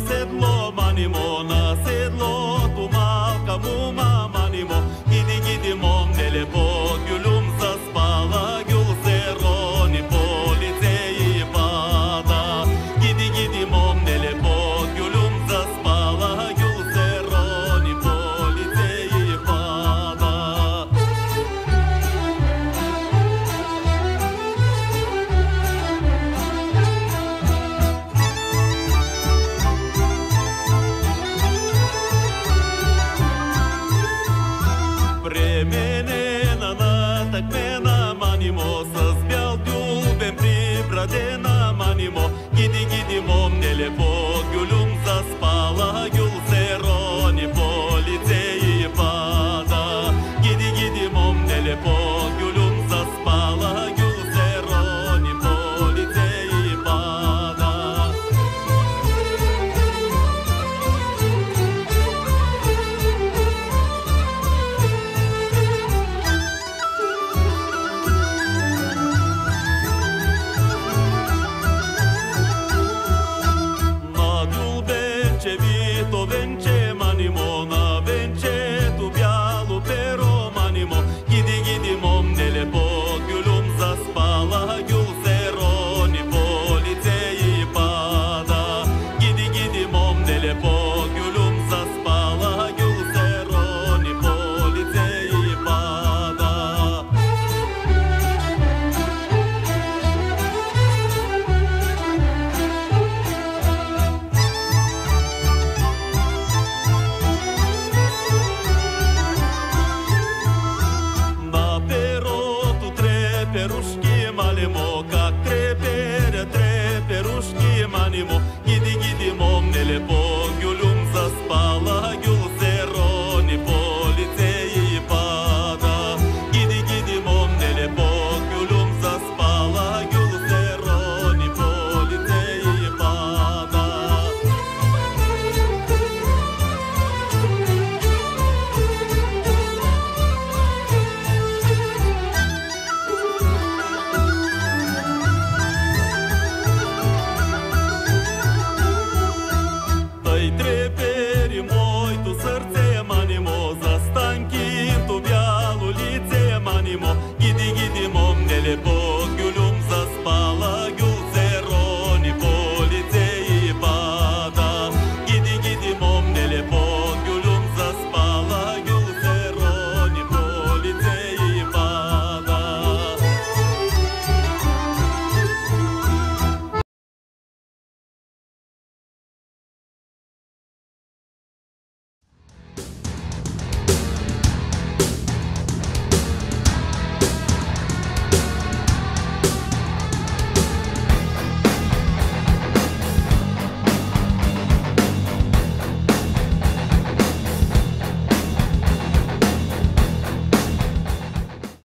said more money more now Mùa ελεύθερους